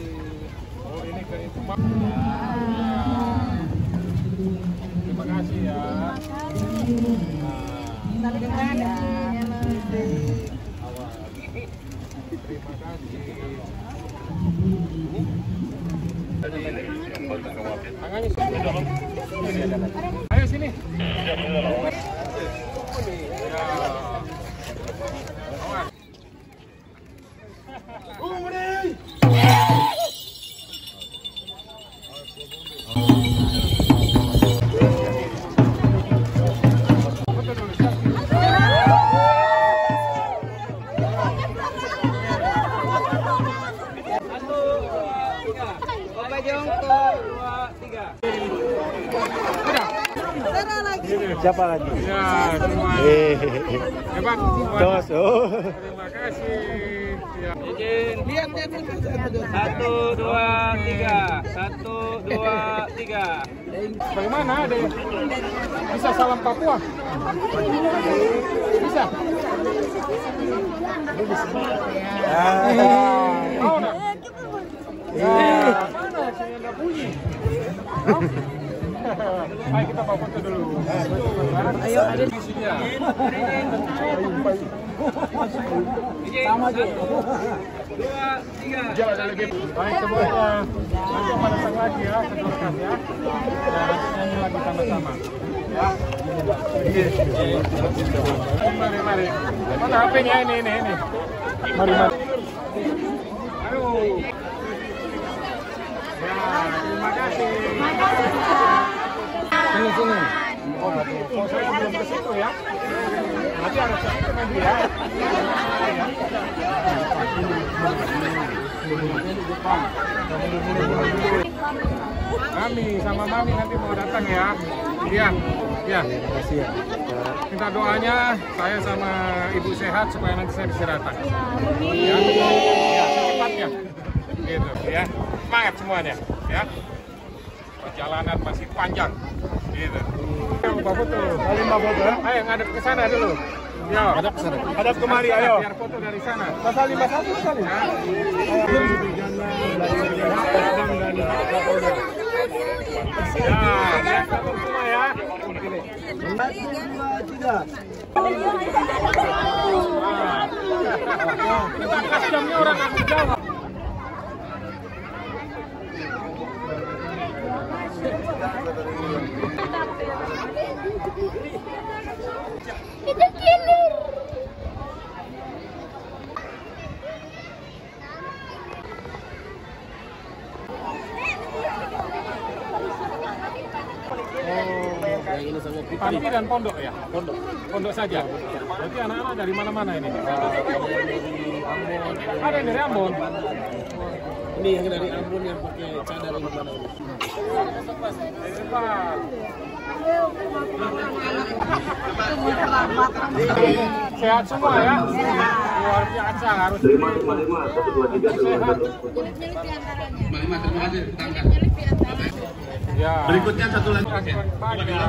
kasih. Oh ini ke itu. Terima kasih ya. Nah. Terima kasih. Tangannya sini dong. Ayo sini. Siapa lagi? Ya, Eh, hebat. Oh. Terima kasih. Ya. Izin. Satu, dua, tiga. Satu, dua, tiga. Bagaimana deh? Bisa salam Papua? Bisa? Mau nggak? Ya, mana saya nggak bunyi? Ayo kita bawa foto dulu. Ayo, ada di sini ya. Sama aja. Dua, tiga. Jalan lagi. Baik semuanya. Nanti pada datang lagi ya, kedorkan ya. Ya, nanti nyanyi lagi sama-sama. Ya. Mari, mari. Mana HP-nya ini, ini, ini. Mari, mari. Ayo. Ya, terima kasih. Sini, sini. Oh, oh, saya belum ke situ ya. Nanti harus ke situ nanti ya. Ya. Mami sama Mami nanti mau datang ya. Iya. Iya. Terima kasih ya. Minta doanya saya sama Ibu sehat supaya nanti saya bisa datang. Ya. Ya, secepatnya. Gitu ya. Semangat semuanya ya. Perjalanan masih panjang. Gitu. Ayo Bapak foto. Kali mau foto ya? Ayo ngadep ke sana dulu. Ya. Hadap ke sana. Hadap kemari, ayo. Biar foto dari sana. Pasal 51 kali. Ya. Ya, biar satu semua ya. Jamnya orang Jawa. Itu killer. Panti dan pondok ya? Pondok. Pondok saja. Berarti anak-anak dari mana-mana ini? Ada yang dari Ambon. Ini yang dari Ambon yang pakai cadar ini mana ini? Sehat semua ya? Luar biasa harus lima lima lima satu dua tiga dua sehat. Lima, terima kasih. Tangkat. Ya. Berikutnya satu lagi. Banyak.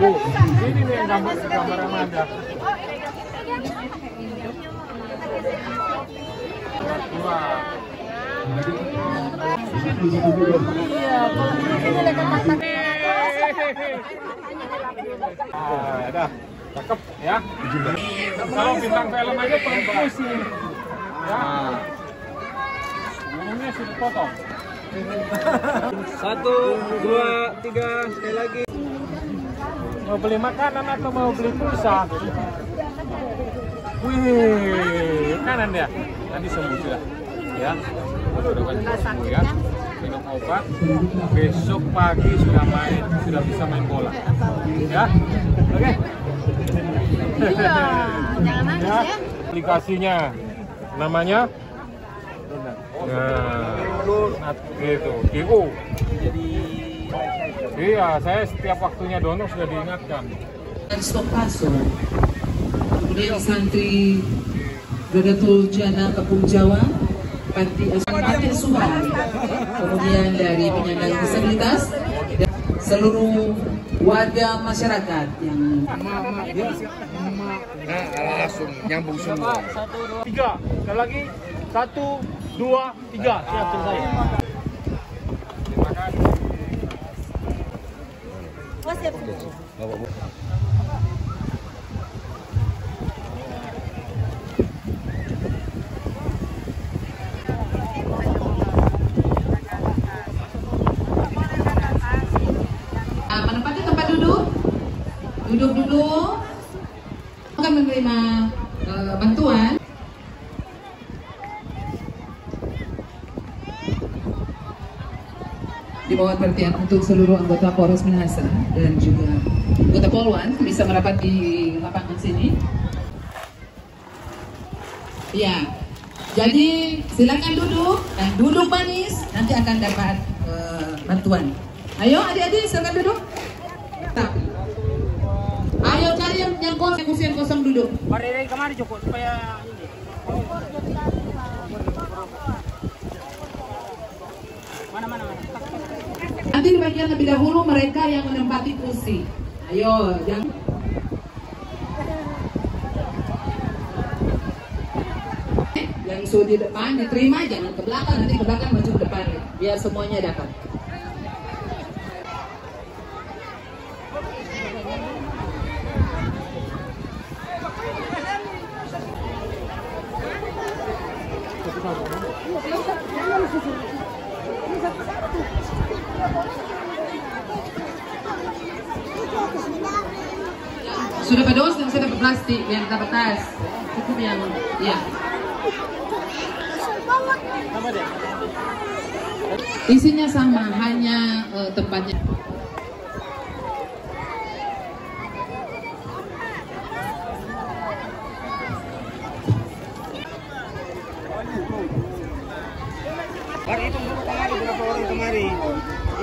Oh, ini nih yang gambar gambar Amanda. Wah. Ah, ya dah. Cakep ya. Kalau bintang film aja perempuan sih. Ya. Ngomongnya sudah potong. Satu, dua, tiga. Sekali lagi. Mau beli makanan atau mau beli pulsa? Wih, kanan ya. Tadi sembuh sudah. ya. Sudah wajib sembuh ya. Minum obat besok pagi sudah main sudah bisa main bola. Ya? Oke. Iya, jangan nangis ya. ya. aplikasinya. Namanya? Nah gitu GU iya saya setiap waktunya dono sudah diingatkan Stok Paso. Kemudian santri Gagatul Jana Kapung Jawa, Panti Asuhan Suhari. Kemudian dari penyandang disabilitas dan seluruh warga masyarakat yang Tiga. Sekali lagi. Satu, dua, tiga. Siap selesai. Você é Di bawah perhatian untuk seluruh anggota Polres Minahasa dan juga anggota Polwan bisa merapat di lapangan sini. Ya, jadi silakan duduk dan duduk manis nanti akan dapat eh, bantuan. Ayo adik-adik silakan duduk. Ayo cari yang yang kosong, kursi yang kosong duduk. Nanti di bagian lebih dahulu mereka yang menempati kursi. Ayo, jangan. Yang sudah di depan diterima jangan ke belakang nanti ke belakang maju ke depan. Biar semuanya dapat sudah pedos dan sudah plastik yang dapat tas cukup yang ya isinya sama hanya eh, tempatnya. Hari itu berapa orang kemari?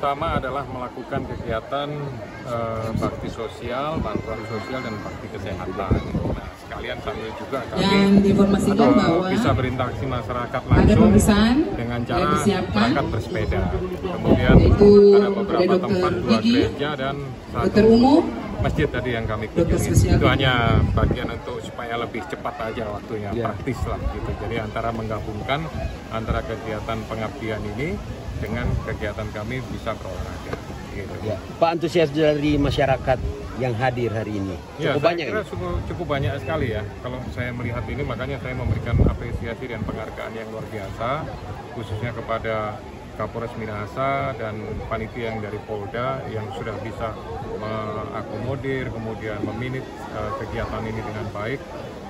utama adalah melakukan kegiatan eh, bakti sosial, bantuan sosial dan bakti kesehatan. Nah, sekalian sambil juga kami yang diinformasikan bahwa bisa berinteraksi masyarakat langsung dengan cara disiapkan berangkat bersepeda. Kemudian Yaitu ada beberapa tempat dua gigi, gereja dan dokter satu umum masjid tadi yang kami kunjungi. Itu hanya bagian untuk supaya lebih cepat aja waktunya, praktis lah gitu. Jadi antara menggabungkan antara kegiatan pengabdian ini dengan kegiatan kami bisa berolahraga. Gitu. Ya, Pak antusias dari masyarakat yang hadir hari ini Ya, cukup saya banyak kira ini. cukup, cukup banyak sekali ya. Kalau saya melihat ini, makanya saya memberikan apresiasi dan penghargaan yang luar biasa, khususnya kepada Kapolres Minahasa dan panitia yang dari Polda yang sudah bisa mengakomodir, kemudian meminit eh, kegiatan ini dengan baik.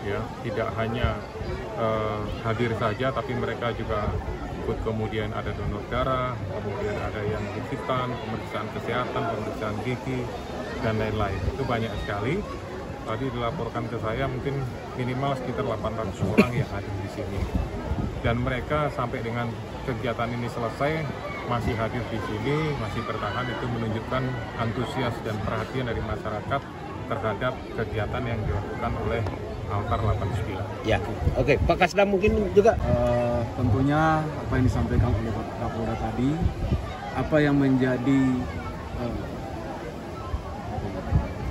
Ya, tidak hanya eh, hadir saja, tapi mereka juga ikut kemudian ada donor darah, kemudian ada yang visitan, pemeriksaan kesehatan, pemeriksaan gigi, dan lain-lain. Itu banyak sekali. Tadi dilaporkan ke saya mungkin minimal sekitar 800 orang yang hadir di sini. Dan mereka sampai dengan kegiatan ini selesai masih hadir di sini, masih bertahan itu menunjukkan antusias dan perhatian dari masyarakat terhadap kegiatan yang dilakukan oleh Altar 89. Ya, oke Pak Kasda mungkin juga Eh, tentunya apa yang disampaikan oleh Pak Kapolda tadi, apa yang menjadi eh,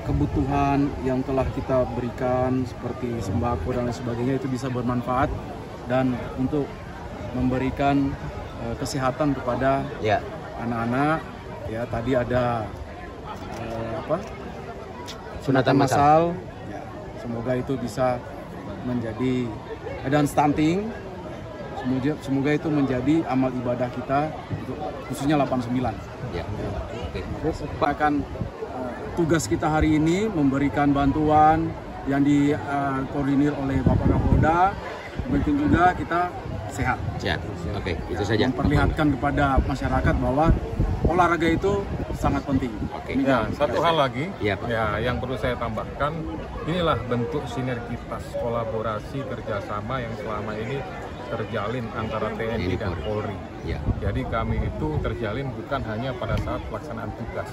kebutuhan yang telah kita berikan seperti sembako dan lain sebagainya itu bisa bermanfaat dan untuk memberikan eh, kesehatan kepada Ya. anak-anak. Ya tadi ada eh, apa? Sunatan masal. masal. Semoga itu bisa menjadi dan stunting. Semoga, semoga itu menjadi amal ibadah kita untuk khususnya 89. Ya. Oke. akan eh, tugas kita hari ini memberikan bantuan yang dikoordinir oleh Bapak Kapolda. Penting juga kita sehat. Ya. Oke, itu saja. Memperlihatkan kepada masyarakat bahwa olahraga itu sangat penting. Oke. Ya, satu hal lagi, Iya, Pak. ya yang perlu saya tambahkan, inilah bentuk sinergitas kolaborasi kerjasama yang selama ini terjalin antara TNI dan Polri. Ya. Jadi kami itu terjalin bukan hanya pada saat pelaksanaan tugas.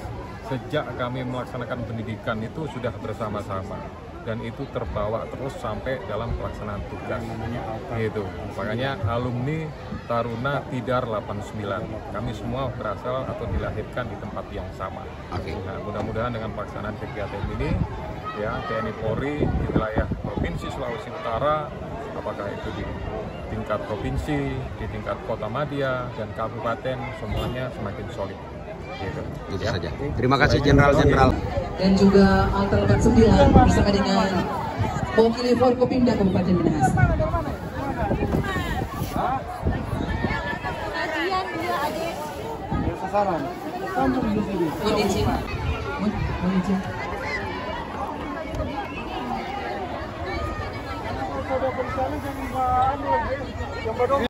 Sejak kami melaksanakan pendidikan itu sudah bersama-sama dan itu terbawa terus sampai dalam pelaksanaan tugas. Gitu. Makanya alumni Taruna Tidar 89. Kami semua berasal atau dilahirkan di tempat yang sama. Oke. Nah, mudah-mudahan dengan pelaksanaan kegiatan ini ya TNI Polri di wilayah Provinsi Sulawesi Utara apakah itu di tingkat provinsi, di tingkat kota Madia dan kabupaten semuanya semakin solid. Gitu. Itu saja. Terima kasih Jenderal-Jenderal. dan juga Alter 49 bersama dengan mewakili Forkopimda Kabupaten Minahasa. Mohon izin. Mohon mohon izin.